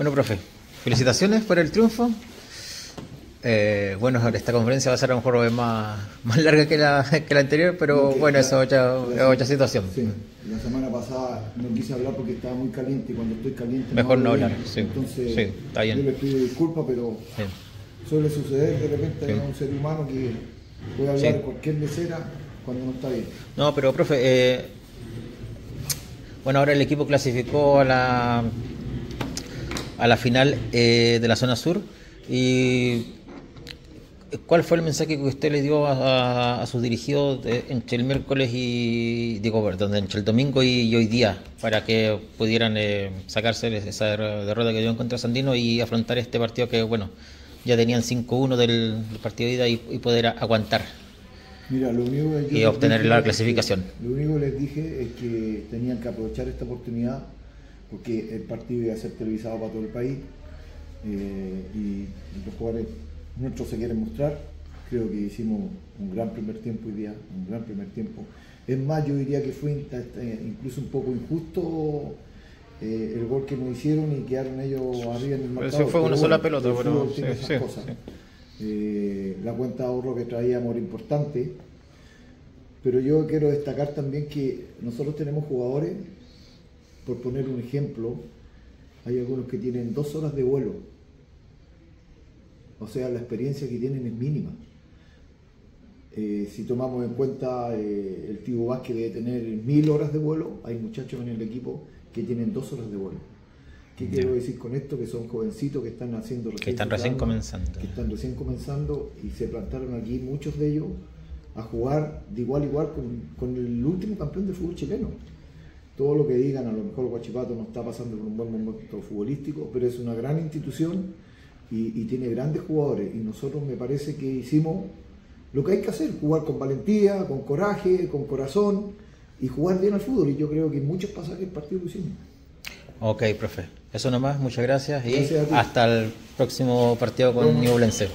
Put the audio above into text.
Bueno, profe, felicitaciones por el triunfo. Eh, bueno, esta conferencia va a ser a lo mejor más, más larga que la, que la anterior, pero bueno, eso es otra, situación. Sí, la semana pasada no quise hablar porque estaba muy caliente y cuando estoy caliente Mejor no, hablar, bien. sí. Entonces, Sí, está bien. yo le pido disculpas, pero Sí. suele suceder de repente a un ser humano que puede hablar de cualquier mesera cuando no está bien. No, pero profe, eh, bueno, ahora el equipo clasificó a la a la final eh, de la zona sur y ¿cuál fue el mensaje que usted le dio a, a- a sus dirigidos de- entre el miércoles y digo, perdón, entre el domingo y, y hoy día para que pudieran eh, sacarse esa der- derrota que dio contra Sandino y afrontar este partido que bueno ya tenían 5-1 del, del partido de ida y, y poder aguantar? Mira, lo único que Y obtener dije la clasificación. Lo único que les dije es que tenían que aprovechar esta oportunidad porque el partido iba a ser televisado para todo el país eh, y los jugadores nuestros se quieren mostrar. Creo que hicimos un gran primer tiempo hoy día, un gran primer tiempo. Es más, yo diría que fue eh, incluso un poco injusto eh, el gol que nos hicieron y quedaron ellos arriba en el Pero marcador. sí fue una Pero sola bueno, pelota, el pero sí, sí, cosas. sí. Eh, la cuenta de ahorro que traíamos era importante, pero yo quiero destacar también que nosotros tenemos jugadores, por poner un ejemplo, hay algunos que tienen dos horas de vuelo, o sea, la experiencia que tienen es mínima. Eh, si tomamos en cuenta eh, el Tibo Vázquez debe tener mil horas de vuelo, hay muchachos en el equipo que tienen dos horas de vuelo. ¿Qué quiero decir con esto? Que son jovencitos que están haciendo Que están recién comenzando. que están recién comenzando y se plantaron aquí muchos de ellos a jugar de igual a igual con, con el último campeón de fútbol chileno. Todo lo que digan, a lo mejor Guachipato no está pasando por un buen momento futbolístico, pero es una gran institución y, y tiene grandes jugadores. Y nosotros me parece que hicimos lo que hay que hacer, jugar con valentía, con coraje, con corazón y jugar bien al fútbol. Y yo creo que en muchos pasajes del partido lo hicimos. Ok, profe. Eso nomás, muchas gracias y Gracias hasta el próximo partido con Ñublense.